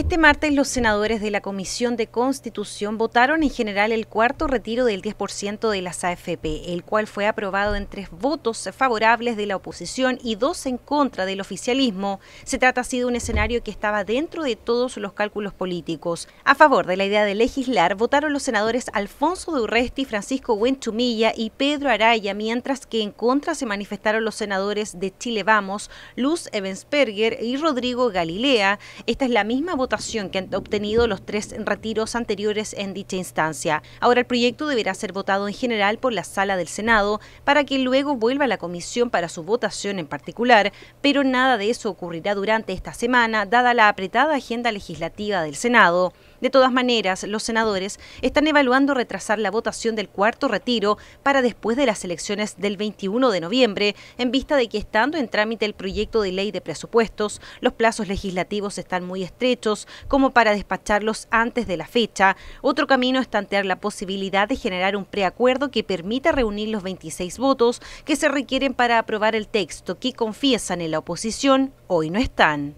Este martes los senadores de la Comisión de Constitución votaron en general el cuarto retiro del 10% de las AFP, el cual fue aprobado en tres votos favorables de la oposición y dos en contra del oficialismo. Se trata así de un escenario que estaba dentro de todos los cálculos políticos. A favor de la idea de legislar votaron los senadores Alfonso de Urresti, Francisco Huenchumilla y Pedro Araya, mientras que en contra se manifestaron los senadores de Chile Vamos, Luz Evensperger y Rodrigo Galilea. Esta es la misma votación que han obtenido los tres retiros anteriores en dicha instancia. Ahora el proyecto deberá ser votado en general por la sala del Senado para que luego vuelva a la comisión para su votación en particular, pero nada de eso ocurrirá durante esta semana, dada la apretada agenda legislativa del Senado. De todas maneras, los senadores están evaluando retrasar la votación del cuarto retiro para después de las elecciones del 21 de noviembre, en vista de que estando en trámite el proyecto de ley de presupuestos, los plazos legislativos están muy estrechos como para despacharlos antes de la fecha. Otro camino es tantear la posibilidad de generar un preacuerdo que permita reunir los 26 votos que se requieren para aprobar el texto que confiesan en la oposición hoy no están.